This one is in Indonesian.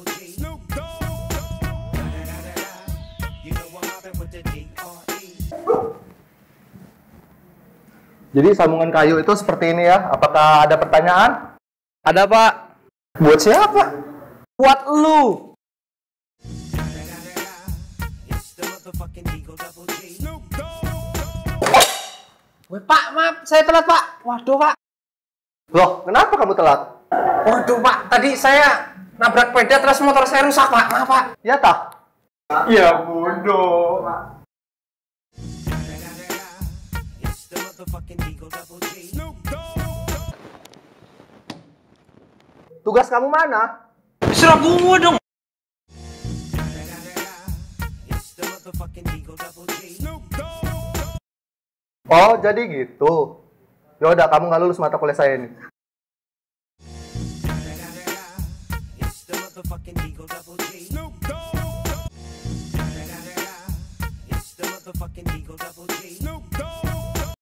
Double G. Snoop Dogg. Jadi sambungan kayu itu seperti ini ya. Apakah ada pertanyaan? Ada pak? Buat siapa? Buat lu. Weh pak, maaf saya telat pak. Waduh pak. Loh, kenapa kamu telat? Waduh pak, tadi saya nabrak peda terus motor saya rusak pak. Maaf pak. Ya tak? Ya bodoh. Tugas kamu mana? Serah gua dong. Oh, jadi gitu. Yaudah, kamu nggak lulus mata kuliah saya ini. Motherfucking Eagle Double G. Snoop Dogg. It's the motherfucking Eagle Double G. Snoop Dogg.